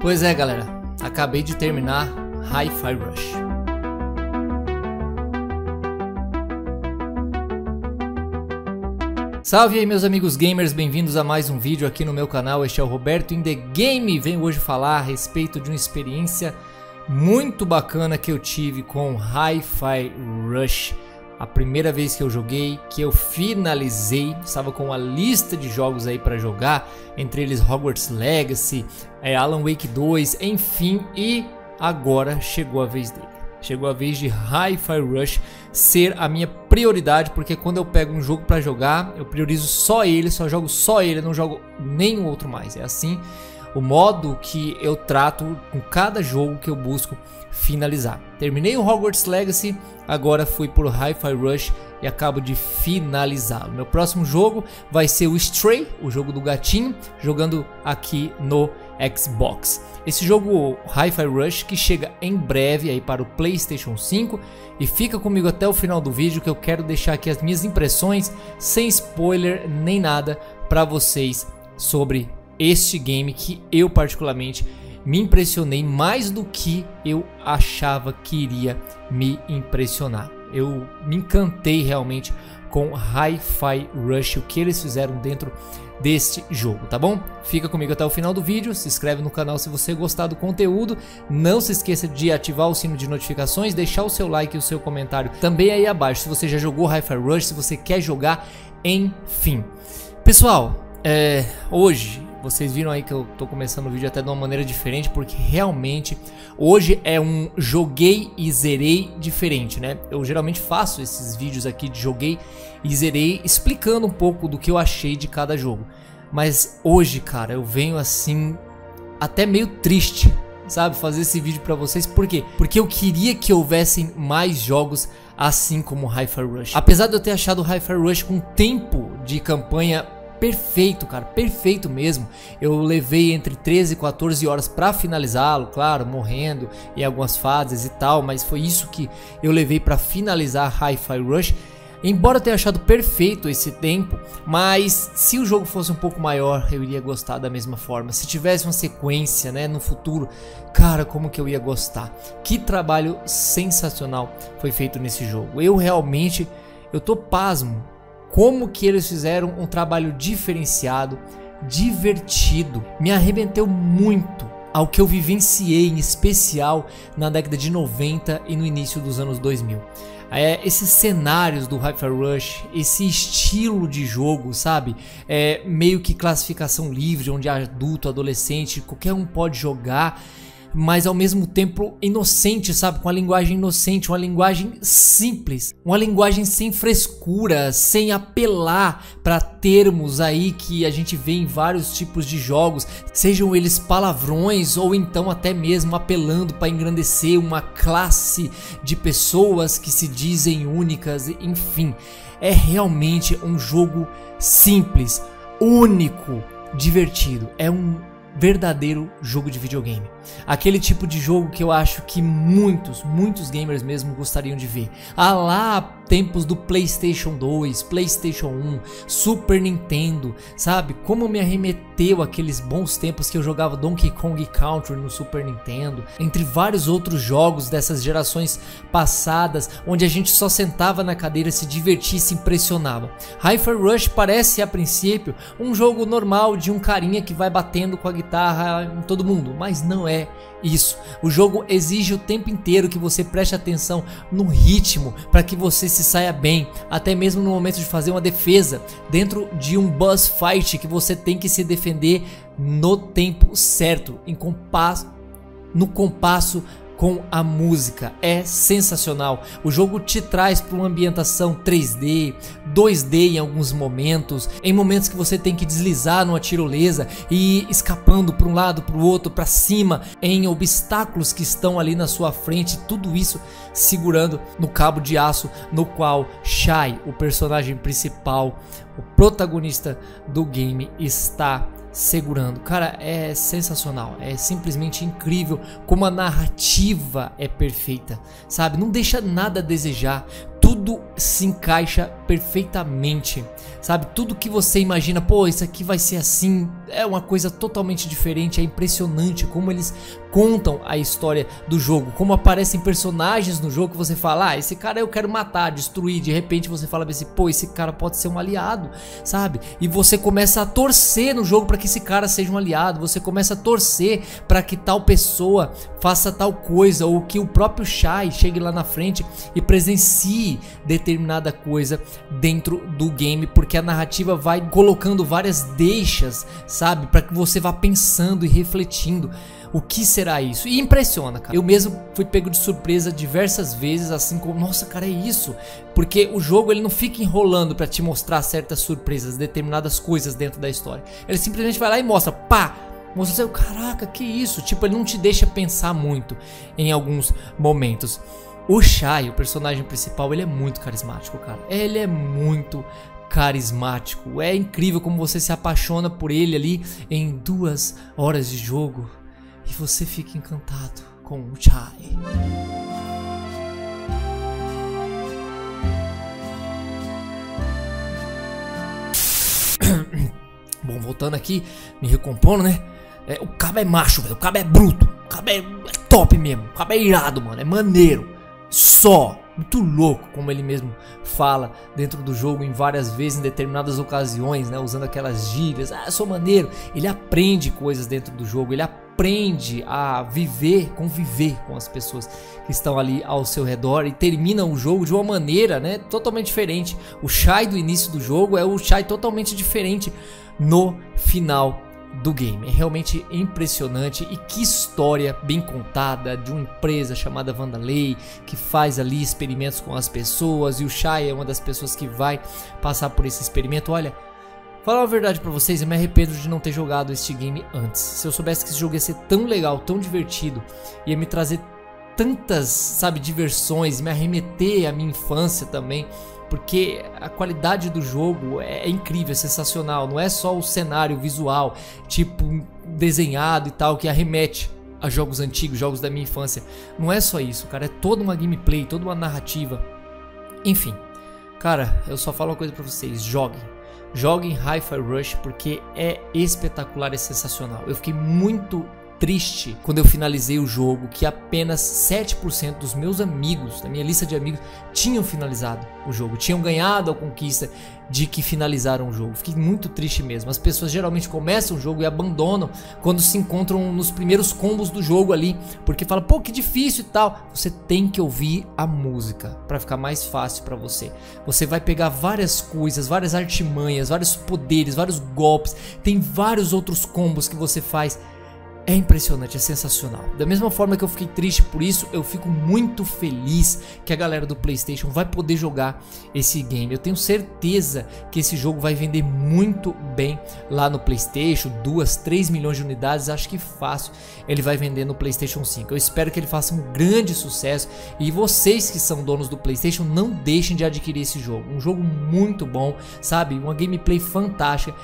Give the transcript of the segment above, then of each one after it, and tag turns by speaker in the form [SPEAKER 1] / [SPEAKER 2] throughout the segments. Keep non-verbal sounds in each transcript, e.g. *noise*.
[SPEAKER 1] Pois é, galera, acabei de terminar Hi-Fi Rush. Salve aí meus amigos gamers, bem-vindos a mais um vídeo aqui no meu canal, este é o Roberto in the Game, venho hoje falar a respeito de uma experiência muito bacana que eu tive com Hi-Fi Rush a primeira vez que eu joguei, que eu finalizei, estava com uma lista de jogos aí para jogar, entre eles Hogwarts Legacy, é, Alan Wake 2, enfim, e agora chegou a vez dele. Chegou a vez de Hi-Fi Rush ser a minha prioridade, porque quando eu pego um jogo para jogar, eu priorizo só ele, só jogo só ele, não jogo nenhum outro mais. É assim o modo que eu trato com cada jogo que eu busco finalizar. Terminei o Hogwarts Legacy, agora fui por Hi-Fi Rush e acabo de finalizá-lo. Meu próximo jogo vai ser o Stray, o jogo do gatinho, jogando aqui no Xbox. Esse jogo Hi-Fi Rush que chega em breve aí para o PlayStation 5 e fica comigo até o final do vídeo que eu quero deixar aqui as minhas impressões sem spoiler nem nada para vocês sobre este game que eu particularmente me impressionei mais do que eu achava que iria me impressionar. Eu me encantei realmente com Hi-Fi Rush, o que eles fizeram dentro deste jogo, tá bom? Fica comigo até o final do vídeo, se inscreve no canal se você gostar do conteúdo, não se esqueça de ativar o sino de notificações, deixar o seu like e o seu comentário também aí abaixo, se você já jogou Hi-Fi Rush, se você quer jogar, enfim. Pessoal, é, hoje vocês viram aí que eu tô começando o vídeo até de uma maneira diferente, porque realmente hoje é um joguei e zerei diferente, né? Eu geralmente faço esses vídeos aqui de joguei e zerei explicando um pouco do que eu achei de cada jogo. Mas hoje, cara, eu venho assim até meio triste, sabe, fazer esse vídeo para vocês. Por quê? Porque eu queria que houvessem mais jogos assim como Hi-Fi Rush. Apesar de eu ter achado Hi-Fi Rush com tempo de campanha perfeito, cara, perfeito mesmo. Eu levei entre 13 e 14 horas para finalizá-lo, claro, morrendo em algumas fases e tal, mas foi isso que eu levei para finalizar Hi-Fi Rush. Embora eu tenha achado perfeito esse tempo, mas se o jogo fosse um pouco maior, eu iria gostar da mesma forma. Se tivesse uma sequência, né, no futuro, cara, como que eu ia gostar? Que trabalho sensacional foi feito nesse jogo. Eu realmente eu tô pasmo como que eles fizeram um trabalho diferenciado, divertido. Me arrebentou muito ao que eu vivenciei em especial na década de 90 e no início dos anos 2000. É, esses cenários do Hyper Rush, esse estilo de jogo, sabe? É meio que classificação livre, onde adulto, adolescente, qualquer um pode jogar mas ao mesmo tempo inocente, sabe? Com a linguagem inocente, uma linguagem simples, uma linguagem sem frescura, sem apelar para termos aí que a gente vê em vários tipos de jogos, sejam eles palavrões ou então até mesmo apelando para engrandecer uma classe de pessoas que se dizem únicas, enfim. É realmente um jogo simples, único, divertido. É um verdadeiro jogo de videogame. Aquele tipo de jogo que eu acho que muitos, muitos gamers mesmo gostariam de ver. Ah lá, tempos do PlayStation 2, PlayStation 1, Super Nintendo, sabe? Como me arremeteu aqueles bons tempos que eu jogava Donkey Kong Country no Super Nintendo, entre vários outros jogos dessas gerações passadas, onde a gente só sentava na cadeira, se divertia e se impressionava. Hi-Fi Rush parece a princípio um jogo normal de um carinha que vai batendo com a guitarra em todo mundo, mas não é isso. O jogo exige o tempo inteiro que você preste atenção no ritmo para que você se saia bem, até mesmo no momento de fazer uma defesa dentro de um boss fight que você tem que se defender no tempo certo, em compasso, no compasso com a música. É sensacional. O jogo te traz para uma ambientação 3D, 2D em alguns momentos, em momentos que você tem que deslizar numa tirolesa e ir escapando para um lado, para o outro, para cima, em obstáculos que estão ali na sua frente, tudo isso segurando no cabo de aço no qual Shai, o personagem principal, o protagonista do game, está segurando. Cara, é sensacional, é simplesmente incrível como a narrativa é perfeita, sabe? Não deixa nada a desejar tudo se encaixa perfeitamente, sabe? Tudo que você imagina, pô, isso aqui vai ser assim, é uma coisa totalmente diferente, é impressionante como eles contam a história do jogo, como aparecem personagens no jogo que você fala, ah, esse cara eu quero matar, destruir, de repente você fala assim, pô, esse cara pode ser um aliado, sabe? E você começa a torcer no jogo para que esse cara seja um aliado, você começa a torcer para que tal pessoa faça tal coisa, ou que o próprio Shai chegue lá na frente e presencie determinada coisa dentro do game, porque a narrativa vai colocando várias deixas, sabe, para que você vá pensando e refletindo. O que será isso? E impressiona, cara. Eu mesmo fui pego de surpresa diversas vezes, assim como, nossa, cara, é isso. Porque o jogo ele não fica enrolando para te mostrar certas surpresas, determinadas coisas dentro da história. Ele simplesmente vai lá e mostra, pá, mostra, caraca, que isso? Tipo, ele não te deixa pensar muito em alguns momentos. O Shai, o personagem principal, ele é muito carismático, cara. Ele é muito carismático. É incrível como você se apaixona por ele ali em duas horas de jogo e você fica encantado com o Shai. *coughs* Bom, voltando aqui, me recompondo, né? É, o cabo é macho, velho. O cabo é bruto. O cabo é top mesmo. O cabo é irado, mano. É maneiro só. Muito louco, como ele mesmo fala dentro do jogo em várias vezes, em determinadas ocasiões, né? Usando aquelas gírias. Ah, sou maneiro. Ele aprende coisas dentro do jogo, ele aprende a viver, conviver com as pessoas que estão ali ao seu redor e termina o jogo de uma maneira, né? Totalmente diferente. O Shai do início do jogo é o Shai totalmente diferente no final do game. É realmente impressionante e que história bem contada de uma empresa chamada Vandalay que faz ali experimentos com as pessoas e o Shai é uma das pessoas que vai passar por esse experimento. Olha, falar a verdade para vocês, eu me arrependo de não ter jogado este game antes. Se eu soubesse que esse jogo ia ser tão legal, tão divertido, ia me trazer tantas, sabe, diversões, me arremeter à minha infância também porque a qualidade do jogo é, é incrível, é sensacional. Não é só o cenário visual, tipo desenhado e tal, que arremete a jogos antigos, jogos da minha infância. Não é só isso, cara. É toda uma gameplay, toda uma narrativa. Enfim, cara, eu só falo uma coisa pra vocês: joguem. Joguem Hi-Fi Rush porque é espetacular, é sensacional. Eu fiquei muito triste quando eu finalizei o jogo que apenas 7% dos meus amigos, da minha lista de amigos, tinham finalizado o jogo, tinham ganhado a conquista de que finalizaram o jogo. Fiquei muito triste mesmo. As pessoas geralmente começam o jogo e abandonam quando se encontram nos primeiros combos do jogo ali, porque fala, pô, que difícil e tal. Você tem que ouvir a música para ficar mais fácil para você. Você vai pegar várias coisas, várias artimanhas, vários poderes, vários golpes, tem vários outros combos que você faz é impressionante, é sensacional. Da mesma forma que eu fiquei triste por isso, eu fico muito feliz que a galera do PlayStation vai poder jogar esse game. Eu tenho certeza que esse jogo vai vender muito bem lá no PlayStation, 2, 3 milhões de unidades, acho que fácil ele vai vender no PlayStation 5. Eu espero que ele faça um grande sucesso e vocês que são donos do PlayStation não deixem de adquirir esse jogo. Um jogo muito bom, sabe? Uma gameplay fantástica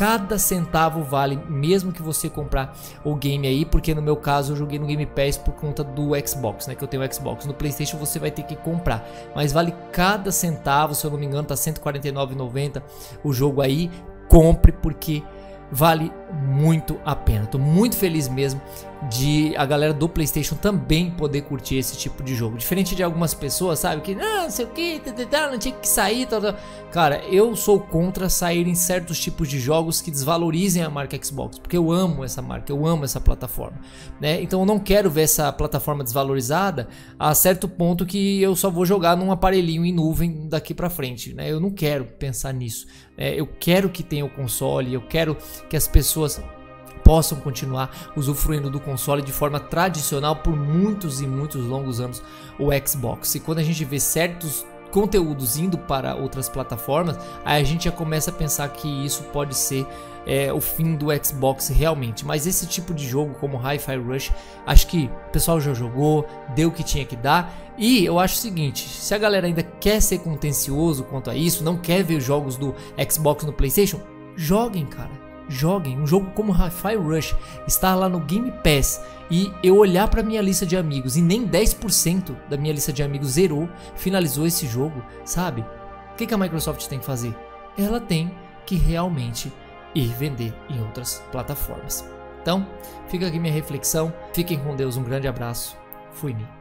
[SPEAKER 1] cada centavo vale, mesmo que você comprar o game aí, porque no meu caso eu joguei no Game Pass por conta do Xbox, né, que eu tenho o Xbox. No PlayStation você vai ter que comprar, mas vale cada centavo, se eu não me engano, tá 149,90 o jogo aí. Compre porque vale muito a pena. Tô muito feliz mesmo de a galera do PlayStation também poder curtir esse tipo de jogo. Diferente de algumas pessoas, sabe, que ah, não sei o que, não tinha que sair, tal, tal. Cara, eu sou contra sair em certos tipos de jogos que desvalorizem a marca Xbox, porque eu amo essa marca, eu amo essa plataforma, né? Então eu não quero ver essa plataforma desvalorizada a certo ponto que eu só vou jogar num aparelhinho em nuvem daqui para frente, né? Eu não quero pensar nisso. É, eu quero que tenha o console, eu quero que as pessoas possam continuar usufruindo do console de forma tradicional por muitos e muitos longos anos o Xbox. E quando a gente vê certos conteúdos indo para outras plataformas, aí a gente já começa a pensar que isso pode ser é, o fim do Xbox realmente. Mas esse tipo de jogo, como Hi-Fi Rush, acho que o pessoal já jogou, deu o que tinha que dar. E eu acho o seguinte: se a galera ainda quer ser contencioso quanto a isso, não quer ver jogos do Xbox no PlayStation, joguem, cara joguem. Um jogo como Hi-Fi Rush está lá no Game Pass e eu olhar para minha lista de amigos e nem 10% da minha lista de amigos zerou, finalizou esse jogo, sabe? O que, que a Microsoft tem que fazer? Ela tem que realmente ir vender em outras plataformas. Então, fica aqui minha reflexão. Fiquem com Deus, um grande abraço. Fui-me.